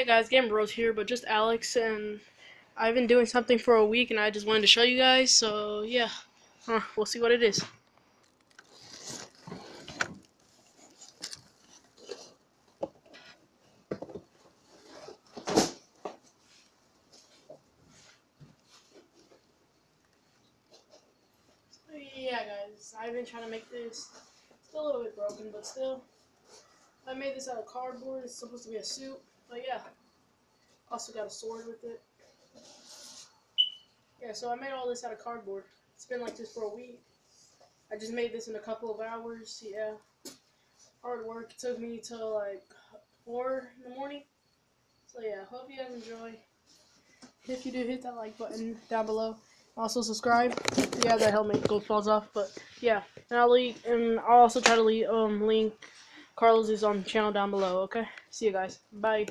Hey guys, GamerBros here, but just Alex, and I've been doing something for a week, and I just wanted to show you guys. So yeah, huh, we'll see what it is. So, yeah, guys, I've been trying to make this. Still a little bit broken, but still. I made this out of cardboard. It's supposed to be a suit, but yeah. Also got a sword with it. Yeah, so I made all this out of cardboard. It's been like this for a week. I just made this in a couple of hours. Yeah. Hard work. It took me till like 4 in the morning. So yeah, hope you guys enjoy. If you do, hit that like button down below. Also subscribe. Yeah, that helmet gold falls off. But yeah, and I'll link, and I'll also try to leave, um link Carlos's on the channel down below. Okay, see you guys. Bye.